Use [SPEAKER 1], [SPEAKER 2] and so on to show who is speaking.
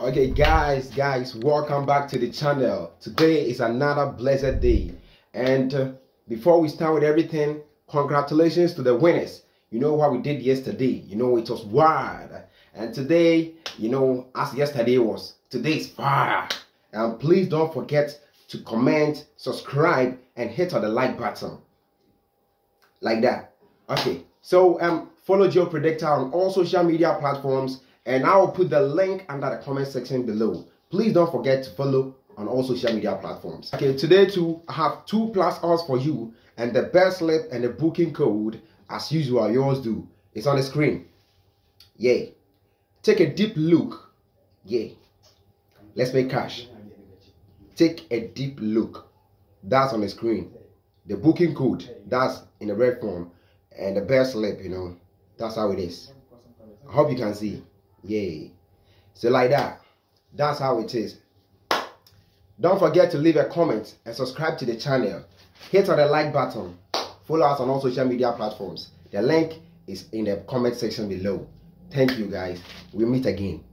[SPEAKER 1] okay guys guys welcome back to the channel. Today is another blessed day. And uh, before we start with everything congratulations to the winners. You know what we did yesterday? You know it was wild. And today you know as yesterday was today is fire. And please don't forget to comment subscribe and hit on the like button. Like that. Okay so um follow Gio Predictor on all social media platforms and I will put the link under the comment section below. Please don't forget to follow on all social media platforms. Okay, today too, I have two plus odds for you and the betslip and the booking code as usual, yours do. It's on the screen. Yay. Take a deep look. Yay. Let's make cash. Take a deep look. That's on the screen. The booking code, that's in the red form. And the betslip, you know, that's how it is. I hope you can see. Yay. So like that. That's how it is. Don't forget to leave a comment and subscribe to the channel. Hit on the like button. Follow us on all social media platforms. The link is in the comment section below. Thank you guys. We'll meet again.